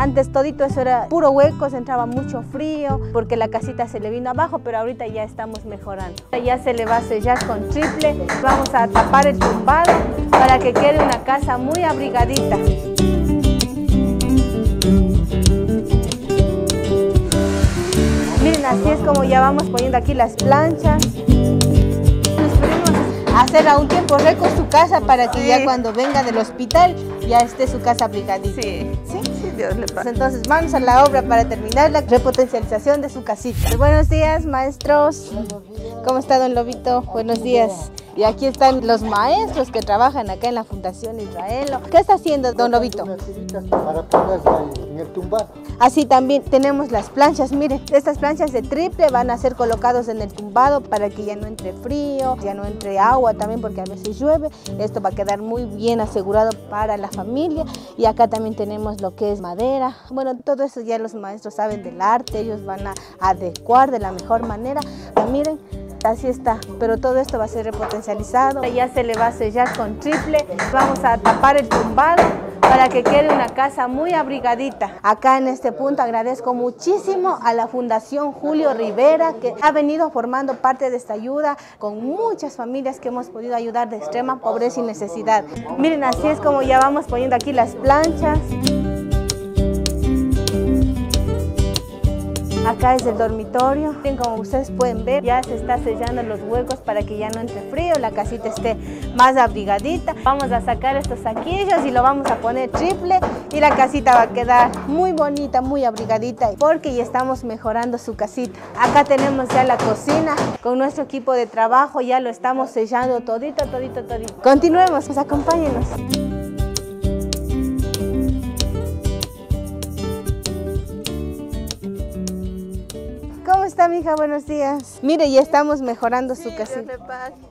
Antes todito eso era puro huecos, entraba mucho frío porque la casita se le vino abajo, pero ahorita ya estamos mejorando. Ya se le va a sellar con triple, vamos a tapar el tumbado para que quede una casa muy abrigadita. Miren, así es como ya vamos poniendo aquí las planchas. Hacer a un tiempo récord su casa para que ya cuando venga del hospital ya esté su casa abrigadita. Sí, Entonces vamos a la obra para terminar la repotencialización de su casita. Buenos días, maestros. ¿Cómo está, don Lobito? Buenos días. Y aquí están los maestros que trabajan acá en la Fundación Israel. ¿Qué está haciendo, don Lobito? Para en el tumbado. Así también tenemos las planchas, miren, estas planchas de triple van a ser colocados en el tumbado para que ya no entre frío, ya no entre agua también porque a veces llueve. Esto va a quedar muy bien asegurado para la familia. Y acá también tenemos lo que es madera. Bueno, todo eso ya los maestros saben del arte, ellos van a adecuar de la mejor manera. Pero miren, Así está, pero todo esto va a ser repotencializado. Ya se le va a sellar con triple. Vamos a tapar el tumbado para que quede una casa muy abrigadita. Acá en este punto agradezco muchísimo a la Fundación Julio Rivera que ha venido formando parte de esta ayuda con muchas familias que hemos podido ayudar de extrema pobreza y necesidad. Miren, así es como ya vamos poniendo aquí las planchas. Acá es el dormitorio. Como ustedes pueden ver, ya se está sellando los huecos para que ya no entre frío, la casita esté más abrigadita. Vamos a sacar estos saquillos y lo vamos a poner triple y la casita va a quedar muy bonita, muy abrigadita porque ya estamos mejorando su casita. Acá tenemos ya la cocina con nuestro equipo de trabajo, ya lo estamos sellando todito, todito, todito. Continuemos, pues acompáñenos. Está, mija? Buenos días. Mire, ya estamos mejorando su casita.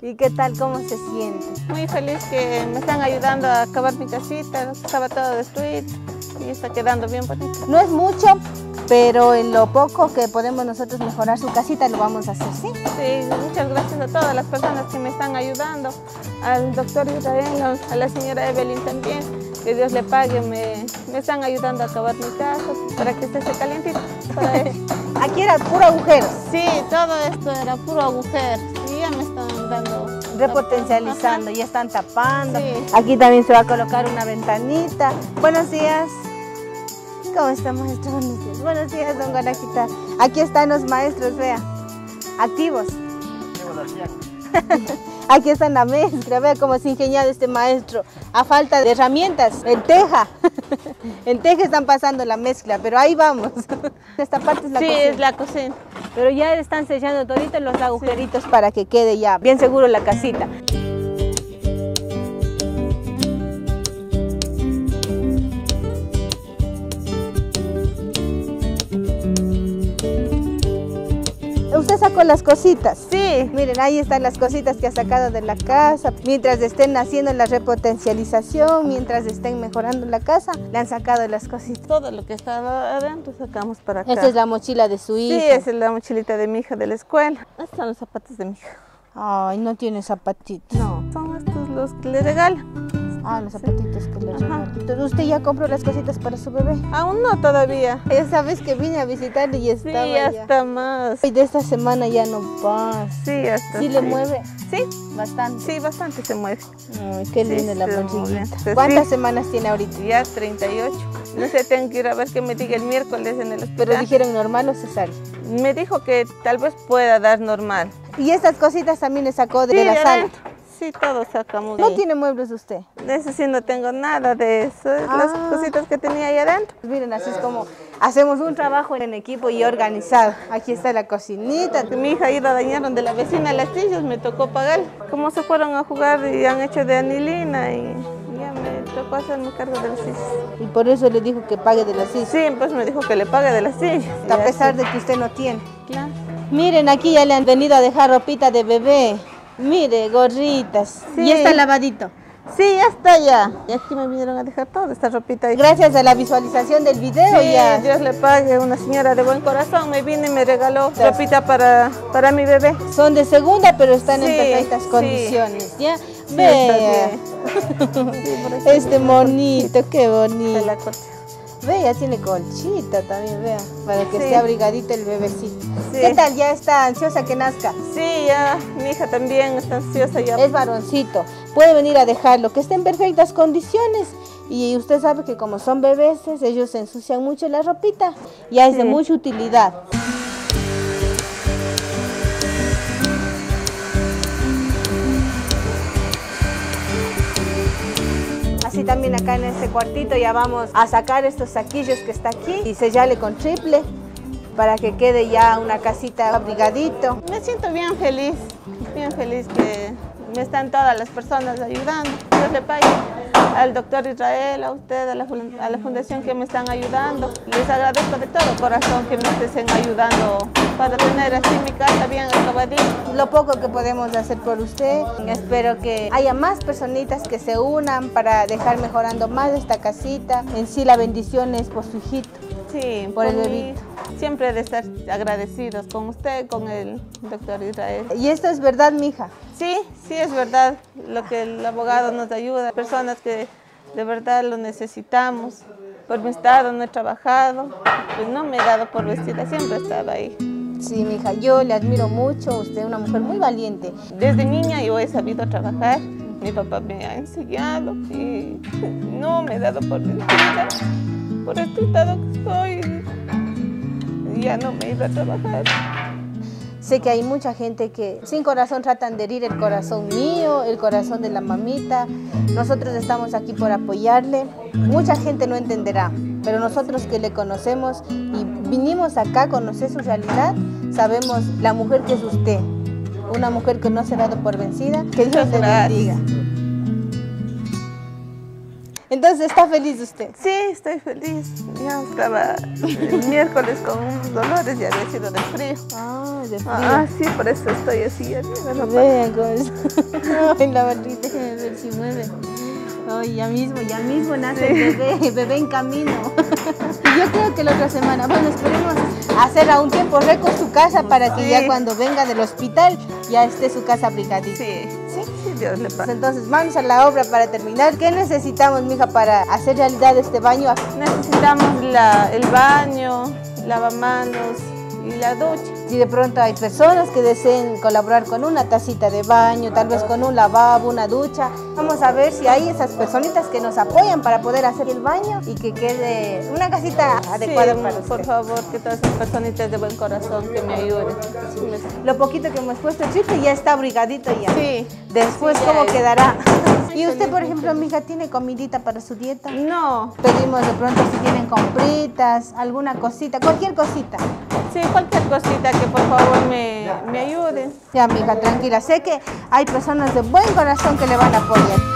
¿Y qué tal? ¿Cómo se siente? Muy feliz que me están ayudando a acabar mi casita, estaba todo destruido y está quedando bien bonito. No es mucho, pero en lo poco que podemos nosotros mejorar su casita lo vamos a hacer, ¿sí? Sí, muchas gracias a todas las personas que me están ayudando, al doctor Israel, a la señora Evelyn también, que Dios le pague, me, me están ayudando a acabar mi casa para que esté calientito. Para. Aquí era puro agujero. Sí, todo esto era puro agujero y ya me están dando... Repotencializando, ya están tapando. Sí. Aquí también se va a colocar una ventanita. Buenos días. ¿Cómo está, maestro? Buenos días. Buenos días, don Guanaquita. Aquí están los maestros, vea. Activos. Aquí está en la mezcla, vea cómo se ingeniado este maestro. A falta de herramientas, en teja. En teja están pasando la mezcla, pero ahí vamos. Esta parte es la Sí, cocina. es la cocina. Pero ya están sellando toditos los agujeritos para que quede ya bien seguro la casita. Sacó las cositas. Sí, Miren, ahí están las cositas que ha sacado de la casa. Mientras estén haciendo la repotencialización, mientras estén mejorando la casa, le han sacado las cositas. todo lo que estaba adentro sacamos para acá. Esta es la mochila de su Sí, hija. esa es la mochilita de mi hija de la escuela. Estos son los zapatos de mi hija. Ay, no tiene zapatitos. No, son estos los que le regalan. Ah, los zapatitos que le. Entonces, ¿usted ya compró las cositas para su bebé? Aún no todavía. Esa vez que vine a visitarle y Sí, estaba ya. hasta más. Y de esta semana ya no pasa. Sí, hasta ¿Sí le mueve? Sí, Bastante. sí, bastante se mueve. Ay, qué Sí, linda la. Sí. ¿Cuántas semanas tiene ahorita? Ya 38. No sé, tengo que ir a ver qué me diga el miércoles en el hospital. Pero dijeron normal o cesárea. Me dijo que tal vez pueda dar normal. Y estas cositas también le sacó de, Sí, la sala. Sí, todo sacamos. de No ahí. tiene muebles usted. De eso sí no tengo nada de eso. es Las Ah. cositas que tenía ahí adentro. Miren, así es como hacemos un trabajo en equipo y organizado. Aquí está la cocinita. Mi hija ha ido a dañar donde la vecina las sillas, me tocó pagar. Como se fueron a jugar y han hecho de anilina y ya me tocó hacerme cargo de las sillas. Y por eso le dijo que pague de las sillas. Sí, pues me dijo que le pague de las sillas. A pesar de que usted no tiene. Claro. Miren, aquí ya le han venido a dejar ropita de bebé. Mire, gorritas. Sí. Y está lavadito. Sí, ya está ya. Y aquí me vinieron a dejar toda esta ropita ahí. Gracias a la visualización del video Sí, ya. Dios le pague, una señora de buen corazón me vino y me regaló ropita para, para mi bebé. Son de segunda, pero están en perfectas condiciones. ¿ya? Vea. Este monito, qué bonito. Ve, ya tiene colchita también, vea, para que Sí. esté abrigadito el bebecito. Sí. ¿Qué tal? ¿Ya está ansiosa que nazca? Sí, ya, mi hija también está ansiosa ya. Es varoncito, puede venir a dejarlo, que esté en perfectas condiciones. Y usted sabe que como son bebés, ellos se ensucian mucho la ropita. Ya es de mucha utilidad. Acá en este cuartito ya vamos a sacar estos saquillos que está aquí y sellarle con triple para que quede ya una casita abrigadito. Me siento bien feliz, bien feliz que me están todas las personas ayudando. Dios le pague al doctor Israel, a usted, a la fundación que me están ayudando. Les agradezco de todo corazón que me estén ayudando para tener así mi casa bien acabadita. lo poco que podemos hacer por usted. Espero que haya más personitas que se unan para dejar mejorando más esta casita. En sí la bendición es por su hijito. Sí, Por el bebito. Siempre de estar agradecidos con usted, con el doctor Israel. Y esto es verdad, mija. Sí, sí es verdad lo que el abogado nos ayuda, personas que de verdad lo necesitamos. Por mi estado no he trabajado, pues no me he dado por vestida, siempre estaba ahí. Sí, mija, yo le admiro mucho. Usted es una mujer muy valiente. Desde niña yo he sabido trabajar, mi papá me ha enseñado y no me he dado por vestida. Por estado que estoy, ya no me he ido a trabajar. Sé que hay mucha gente que sin corazón tratan de herir el corazón mío, el corazón de la mamita. Nosotros estamos aquí por apoyarle. Mucha gente no entenderá, pero nosotros que le conocemos y vinimos acá a conocer su realidad, sabemos la mujer que es usted. Una mujer que no se ha dado por vencida. Que Dios le bendiga. Entonces, ¿está feliz usted? Sí, estoy feliz. Ya estaba el miércoles con unos dolores y había sido del frío. Ah, de frío. Ah, sí, por eso estoy así. Vean cómo es. Ay, la barrita, déjeme ver si mueve. Ay, ya mismo, ya mismo nace el bebé, bebé en camino. Y yo creo que la otra semana, bueno, esperemos hacer a un tiempo récord su casa para que Sí. ya cuando venga del hospital ya esté su casa abrigadita. Sí, sí, sí, Dios le pague. Entonces, vamos a la obra para terminar. ¿Qué necesitamos, mija, para hacer realidad este baño? Necesitamos la, el baño, lavamanos y la ducha. Si de pronto hay personas que deseen colaborar con una tacita de baño, tal vez con un lavabo, una ducha, vamos a ver si hay esas personitas que nos apoyan para poder hacer el baño y que quede una casita adecuada Sí, para por usted. favor, que todas esas personitas de buen corazón que me ayuden. Lo poquito que hemos puesto el triple ya está abrigadito ya. Sí. Después, Sí, ¿cómo quedará? Y usted, por ejemplo, mija, ¿tiene comidita para su dieta? No, Pedimos de pronto si tienen compritas, alguna cosita, cualquier cosita. Sí, cualquier cosita que por favor me, me ayuden. Ya, mija, tranquila. Sé que hay personas de buen corazón que le van a apoyar.